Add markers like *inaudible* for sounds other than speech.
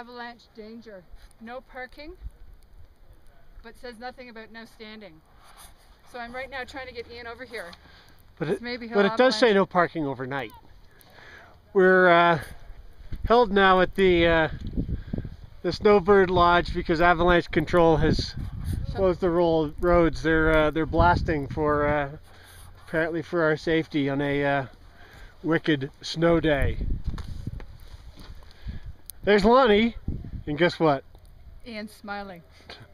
avalanche danger. No parking, but says nothing about no standing. So I'm right now trying to get Ian over here. But it, but it does say no parking overnight. We're uh, held now at the uh, the Snowbird Lodge because Avalanche Control has closed the roll roads. They're uh, they're blasting for uh, apparently for our safety on a uh, wicked snow day. There's Lonnie, and guess what? Ian's smiling. *laughs*